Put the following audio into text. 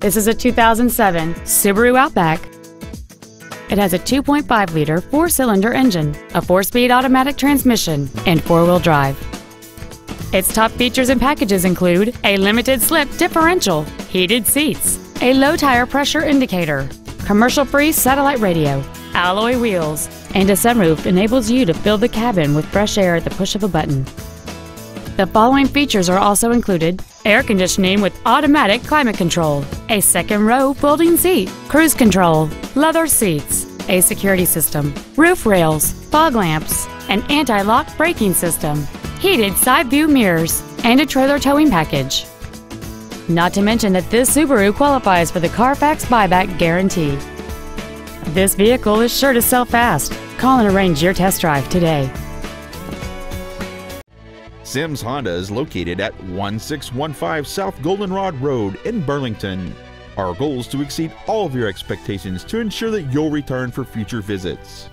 This is a 2007 Subaru Outback. It has a 2.5 liter four cylinder engine, a four speed automatic transmission, and four wheel drive. Its top features and packages include a limited slip differential, heated seats, a low tire pressure indicator, commercial free satellite radio, alloy wheels, and a sunroof enables you to fill the cabin with fresh air at the push of a button. The following features are also included air conditioning with automatic climate control, a second row folding seat, cruise control, leather seats, a security system, roof rails, fog lamps, an anti lock braking system, heated side view mirrors, and a trailer towing package. Not to mention that this Subaru qualifies for the Carfax buyback guarantee. This vehicle is sure to sell fast. Call and arrange your test drive today. Sims Honda is located at 1615 South Goldenrod Road in Burlington. Our goal is to exceed all of your expectations to ensure that you'll return for future visits.